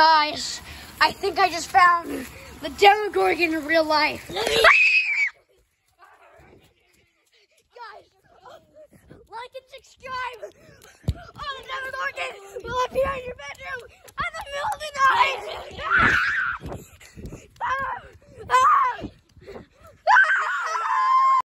Guys, I think I just found the Demogorgon in real life. Guys, like and subscribe. Oh, the Demogorgon! We'll appear in your bedroom.